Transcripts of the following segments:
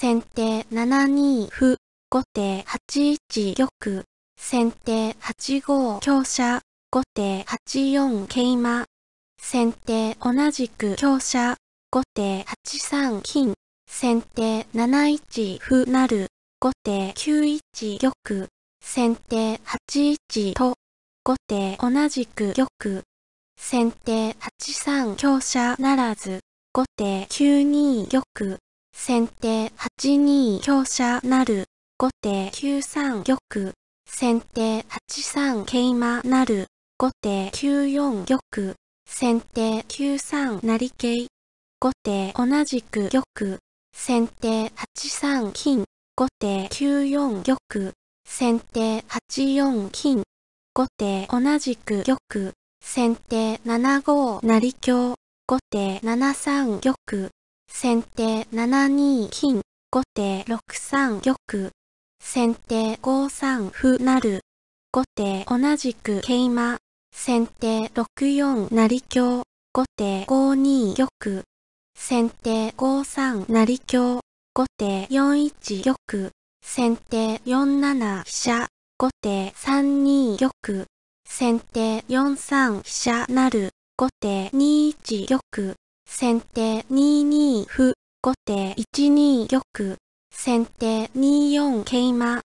先手7二歩、後手8一玉、先手8五香車、後手8四桂馬、先手同じく香車、後手8三金、先手7一歩成、後手9一玉、先手8一と、後手同じく玉、先手8三香車ならず、後手9二玉、先手8二香車成、後手9三玉、先手8三桂馬成、後手9四玉、先手9三成桂、後手同じく玉、先手8三金、後手9四玉、先手8四金、後手同じく玉、先手7五成香、後手7三玉、先手7二金、後手6三玉、先手5三歩成、後手同じく桂馬、先手6四成香、後手5二玉、先手5三成香、後手4一玉、先手4七飛車、後手3二玉、先手4三飛車成、後手2一玉、先手2二歩、後手1二玉、先手2四桂馬、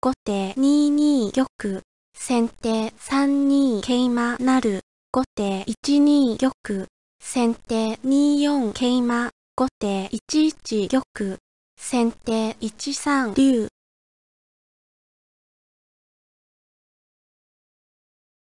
後手2二玉、先手3二桂馬成、後手1二玉、先手2四桂馬、後手1一玉、先手1三竜、